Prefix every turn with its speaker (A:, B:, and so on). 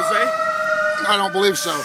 A: Jose? I don't believe so.